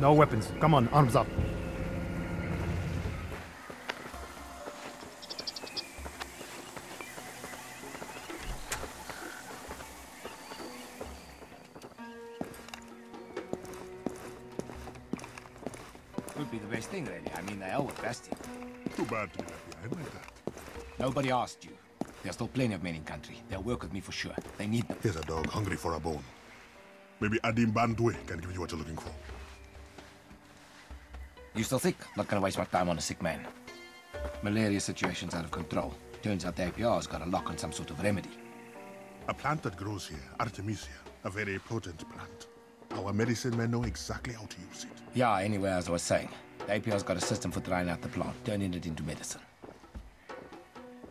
Yeah, what? Right. No weapons. Come on, arms up. Would be the best thing, really. I mean, they are with Bastion. Too bad to be left behind like that. Nobody asked you. There's still plenty of men in country. They'll work with me for sure. They need them. Here's a dog hungry for a bone. Maybe Addy Mbantuwe can give you what you're looking for. You still sick? Not gonna waste my time on a sick man. Malaria situation's out of control. Turns out the APR's got a lock on some sort of remedy. A plant that grows here, Artemisia, a very potent plant. Our medicine men know exactly how to use it. Yeah, anyway, as I was saying, the APR's got a system for drying out the plant, turning it into medicine.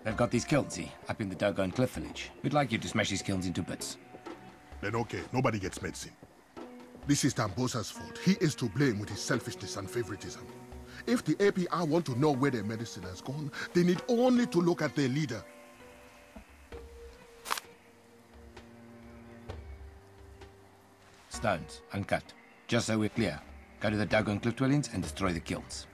They've got these kilns here, up in the Dogon Cliff Village. We'd like you to smash these kilns into bits. Then okay, nobody gets medicine. This is Tambossa's fault. He is to blame with his selfishness and favoritism. If the APR want to know where their medicine has gone, they need only to look at their leader. Stones, uncut. Just so we're clear. Go to the Dogon Cliff Dwellings and destroy the kilns.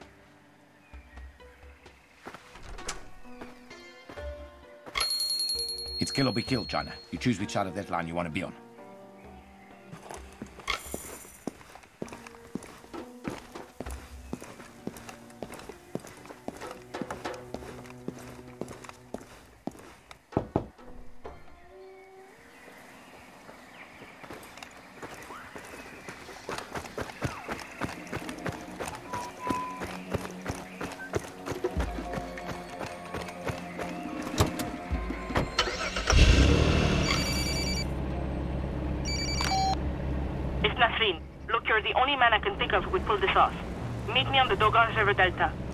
It's kill or be killed, China. You choose which side of that line you want to be on. Man I can think of who would pull this off. Meet me on the Dogon River Delta.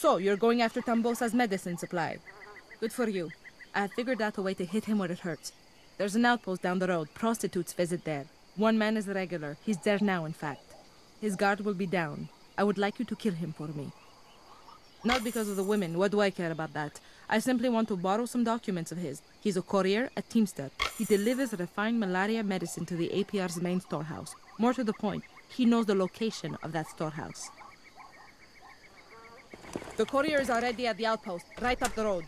So, you're going after Tambossa's medicine supply. Good for you. I figured out a way to hit him where it hurts. There's an outpost down the road. Prostitutes visit there. One man is a regular. He's there now, in fact. His guard will be down. I would like you to kill him for me. Not because of the women. What do I care about that? I simply want to borrow some documents of his. He's a courier, a teamster. He delivers refined malaria medicine to the APR's main storehouse. More to the point, he knows the location of that storehouse. The courier is already at the outpost, right up the road.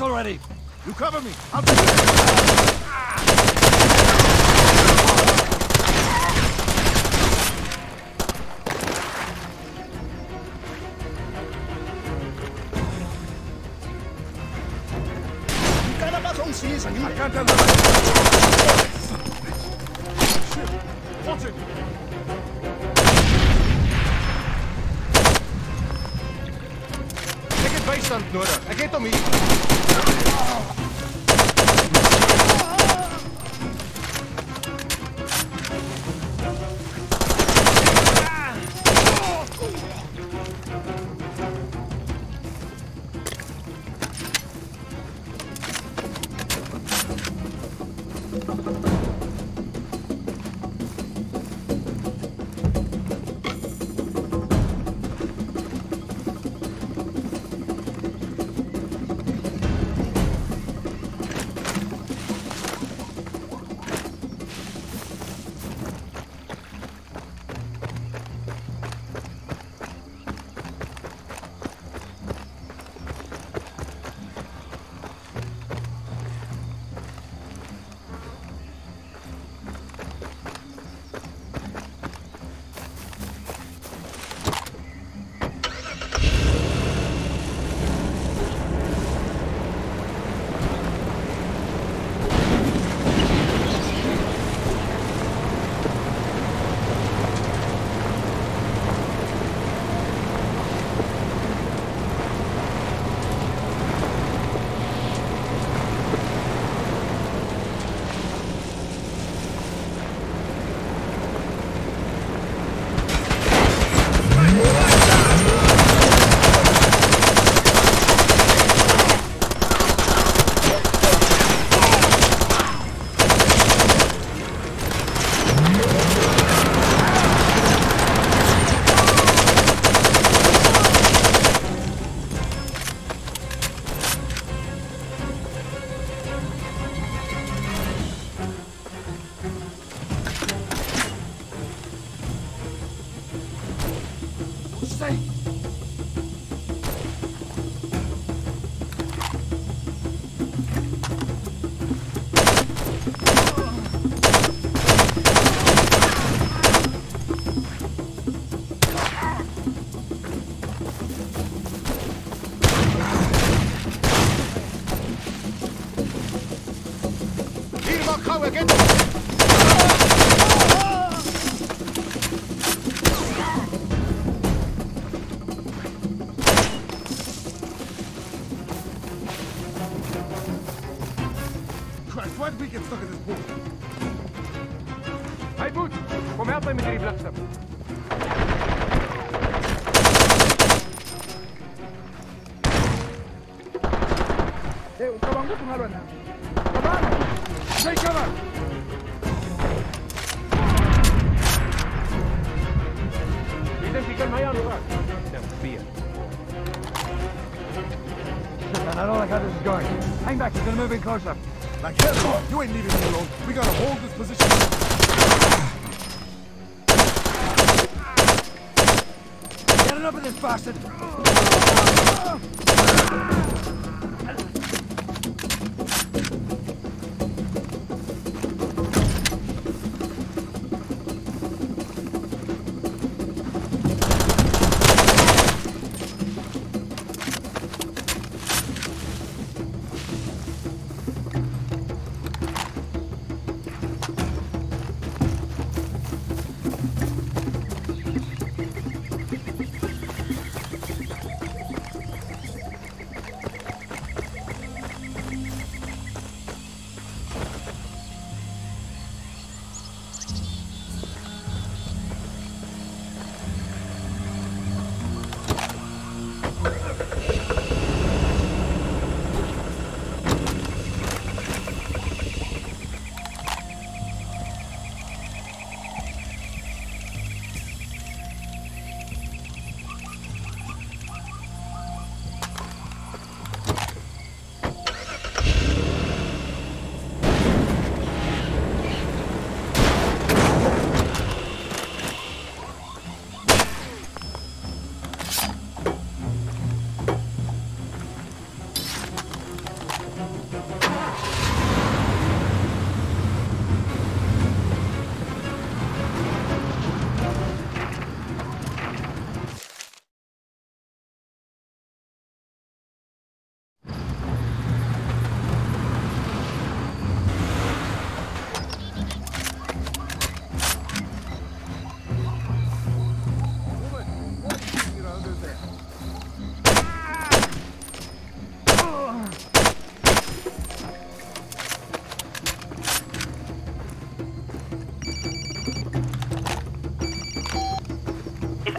This already. You cover me. I'll I can't tell Watch it! Take it based on Nora. Again to me.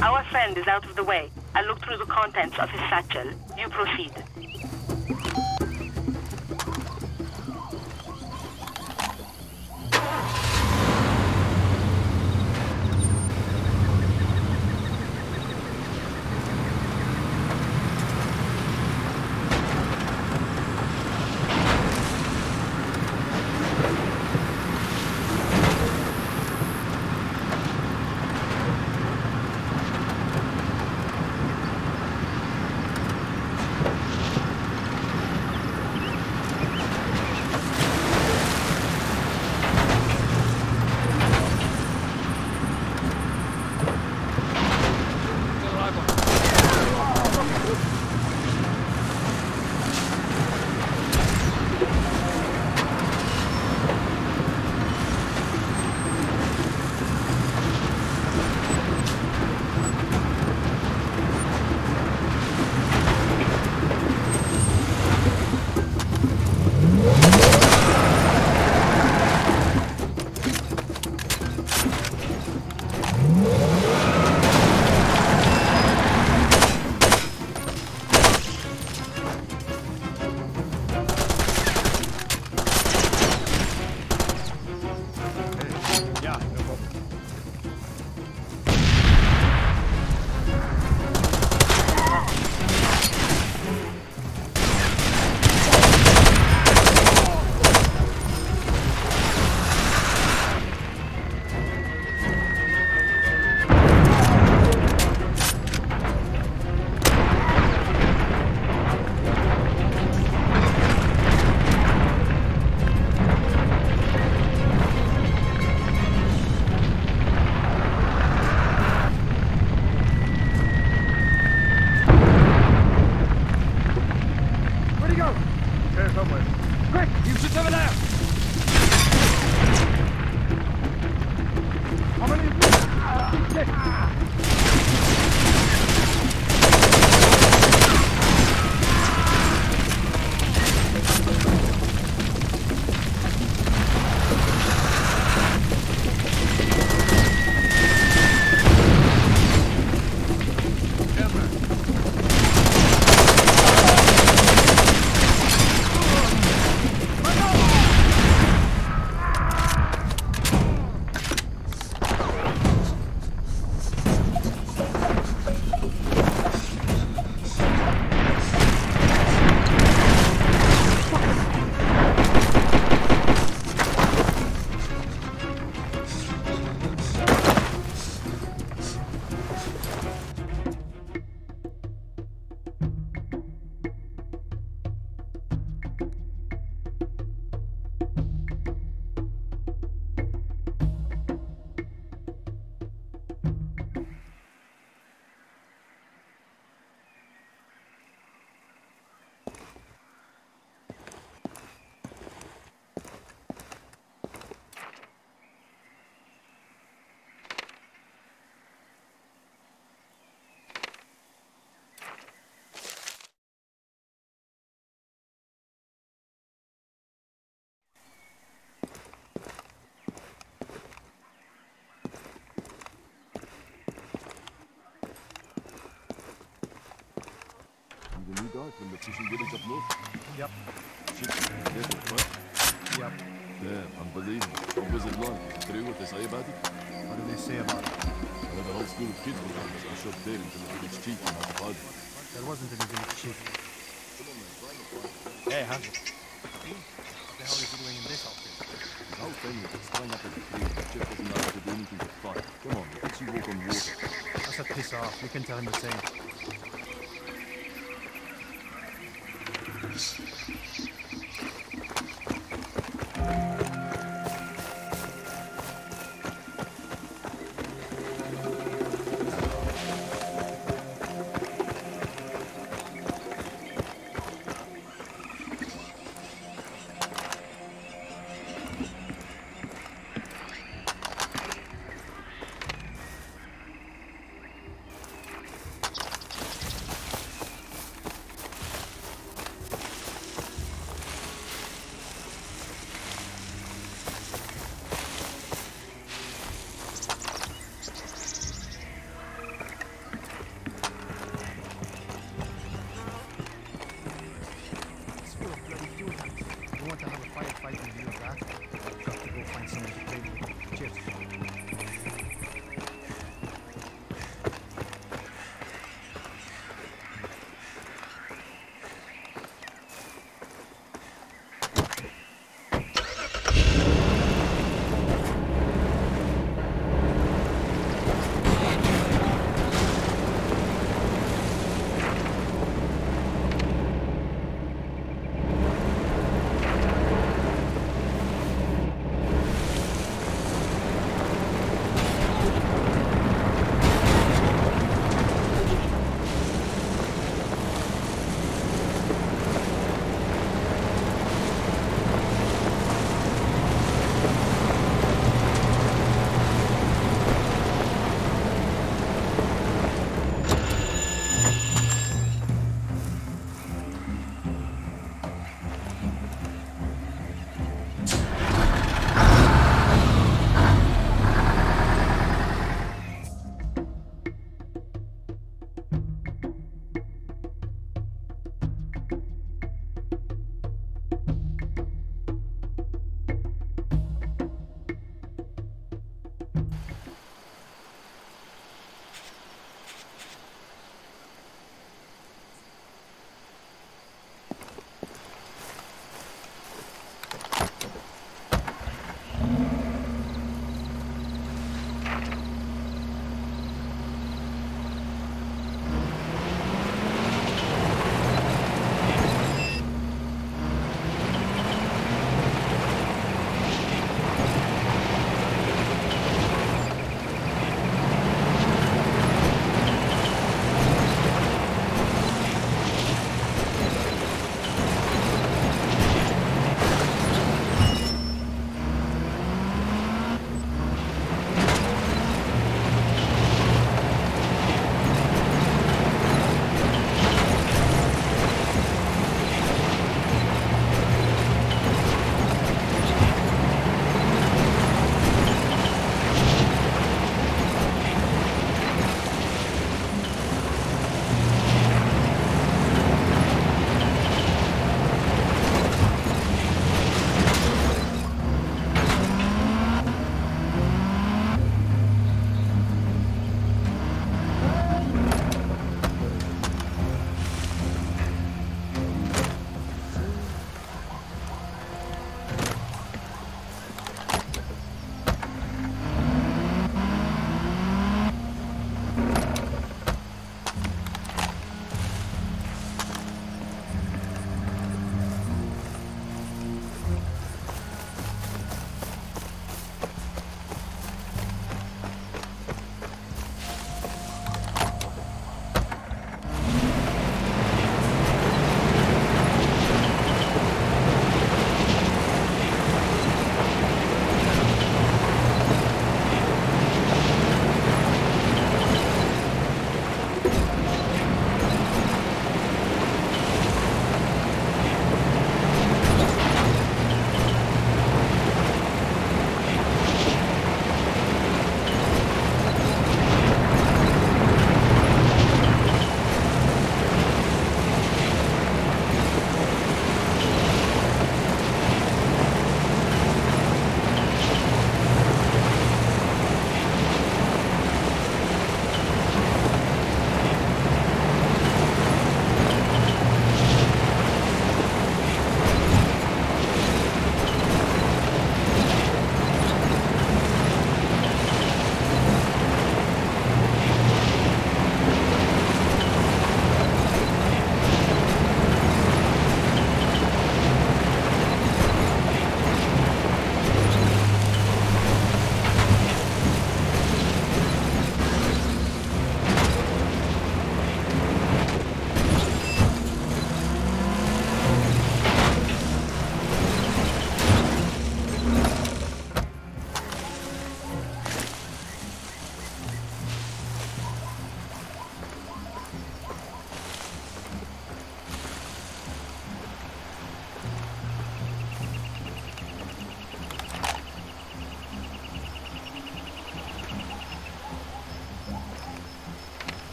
Our friend is out of the way. I look through the contents of his satchel. You proceed. Guy from the fishing village up north? Yep. Shit, careful, right? Yep. Damn, unbelievable. What was it like? Is it true what they say about it? What do they say about it? Well, the whole school of kids were around us. I shot dead until the village chief came out to hide. There wasn't any village chief. Hey, Hunter. What the hell are you doing in this outfit? His whole family was sprung up at the. The chef wasn't allowed to do anything but fight. Come on, let's you walk on water. That's a piss off. You can tell him the same. Know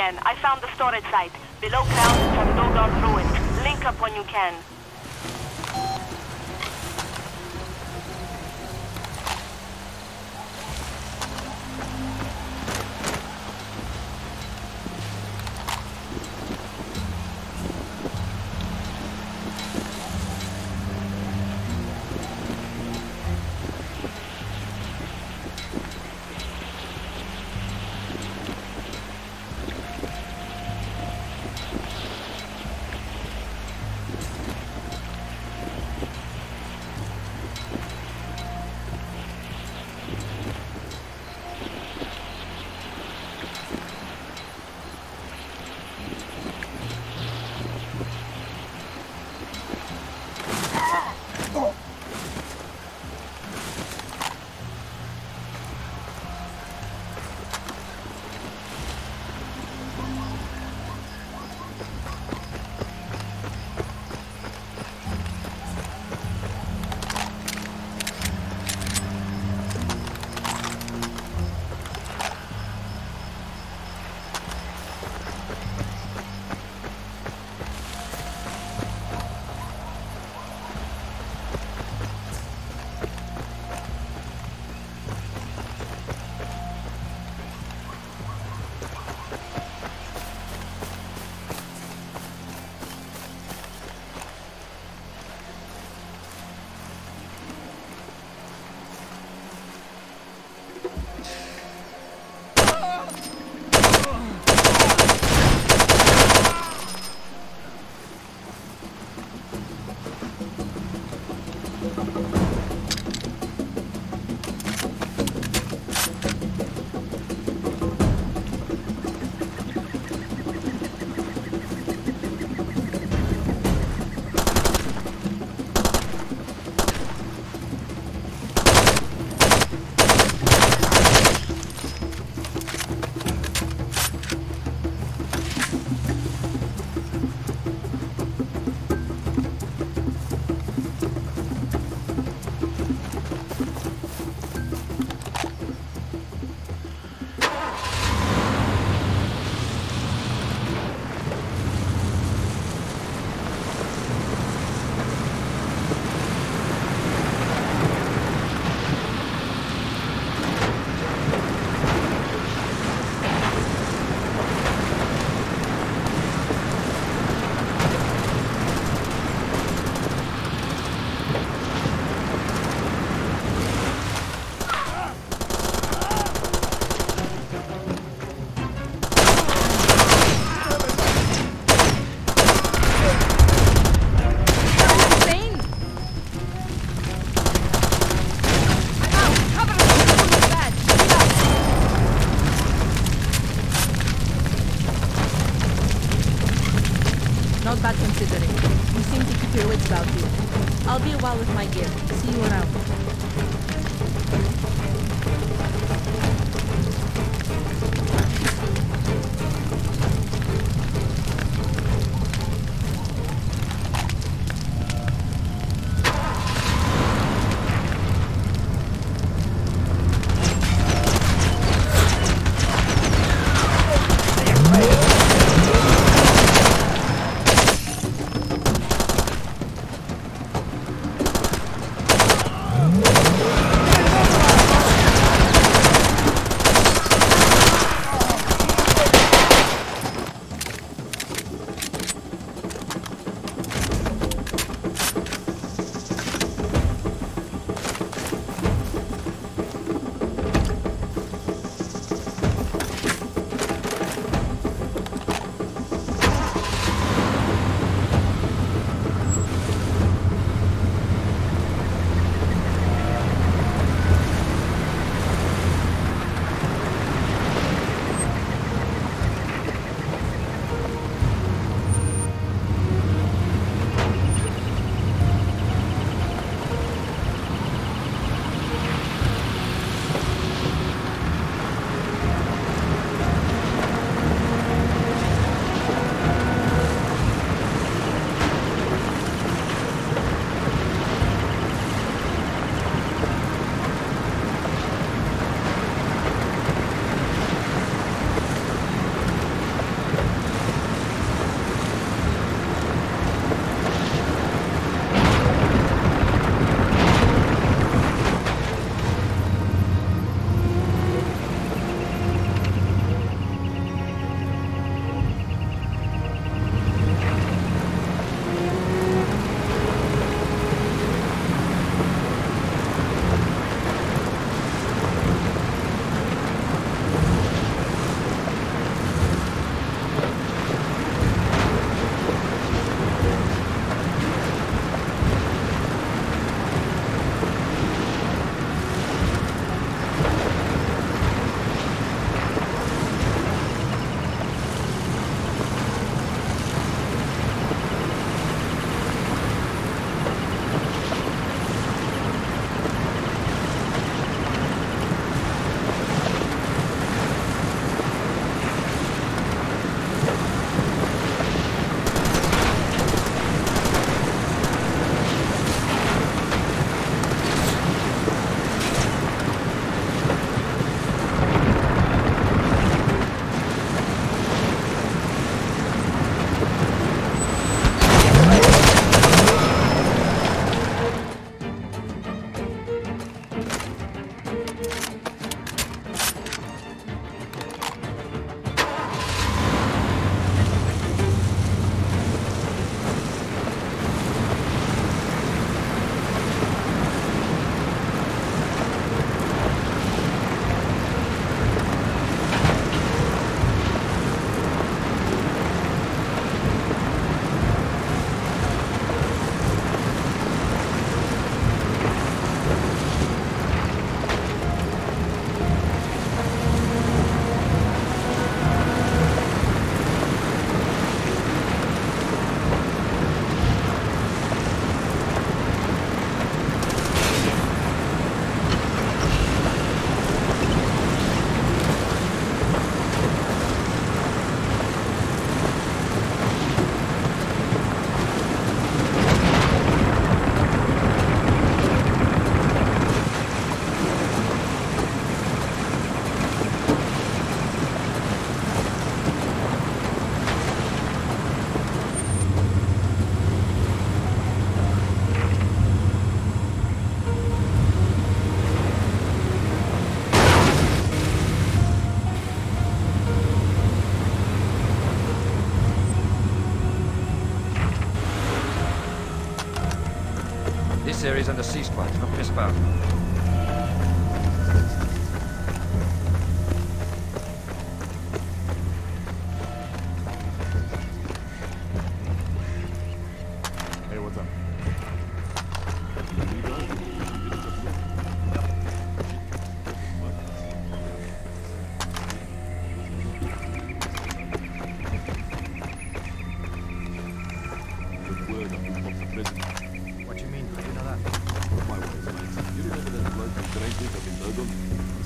again. I found the storage site. Below ground, Dogon ruins. Link up when you can.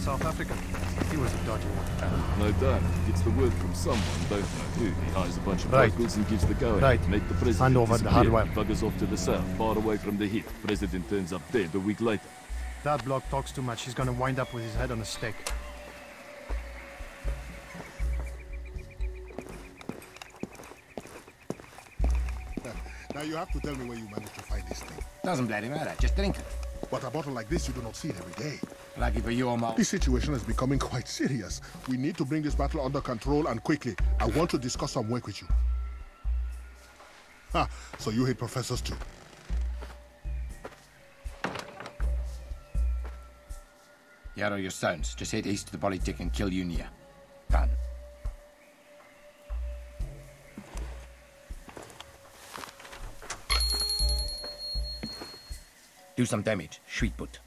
Uh, no doubt. Gets the word from someone, don't know who. He hires a bunch of Right. locals and gives the go Right. Make the president Hand over the disappear. hardware. Buggers off to the south, far away from the hit. President turns up dead a week later. That bloke talks too much. He's gonna wind up with his head on a stick. Now you have to tell me where you managed to find this thing. Doesn't bloody matter. Just drink it. But a bottle like this, you do not see it every day. Lucky for you, Omar. This situation is becoming quite serious. We need to bring this battle under control and quickly. I want to discuss some work with you. Ah, so you hate professors too? Yarrow your sons. Just head east to the Polytech and kill Unia. Done. Do some damage. Sweet put.